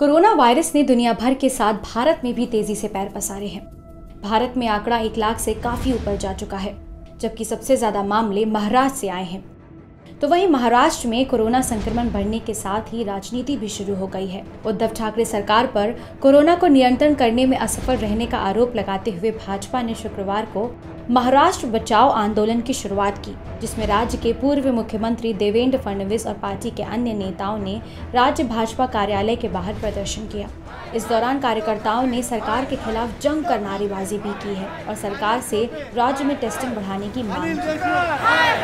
Corona virus ने दुनिया भर के साथ भारत में भी तेज़ी से पैर पसारे हैं। भारत में आंकड़ा एक लाख से काफ़ी ऊपर जा चुका है, जबकि सबसे ज़्यादा मामले महाराष्ट्र से आए हैं। तो वहीं महाराष्ट्र में कोरोना संक्रमण बढ़ने के साथ ही राजनीति भी शुरू हो गई है। उद्धव ठाकरे सरकार पर कोरोना को नियंत्रण करने में असफल रहने का आरोप लगाते हुए भाजपा ने शुक्रवार को महाराष्ट्र बचाओ आंदोलन की शुरुआत की, जिसमें राज्य के पूर्व मुख्यमंत्री देवेंद्र फडणवीस और पार्टी के अन्य नेताओं ने राज्य भाजपा कार्यालय के बाहर प्रदर्शन किया। इस दौरान कार्यकर्ताओं ने सरकार के खिलाफ जंग कर नारेबाजी भी की है और सरकार से राज्य में टेस्टिंग बढ़ाने की मांग की।